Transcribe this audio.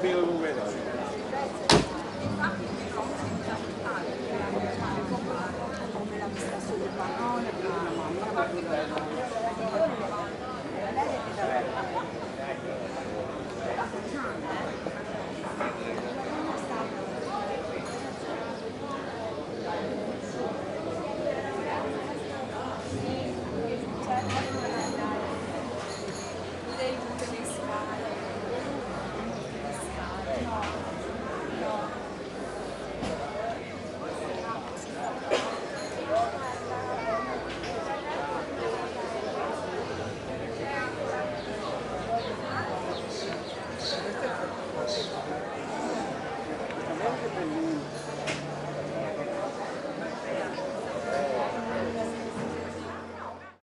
prima devo vedere. Come la vista sulle parole, mamma mia,